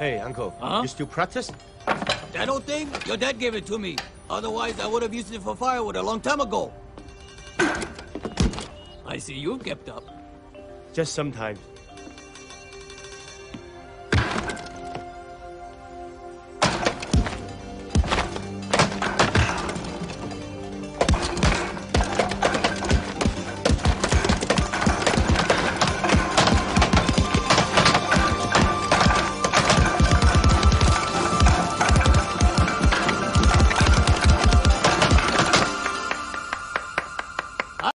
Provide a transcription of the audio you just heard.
Hey, Uncle. Huh? You still practice? That old thing? Your dad gave it to me. Otherwise, I would have used it for firewood a long time ago. I see you've kept up. Just sometimes.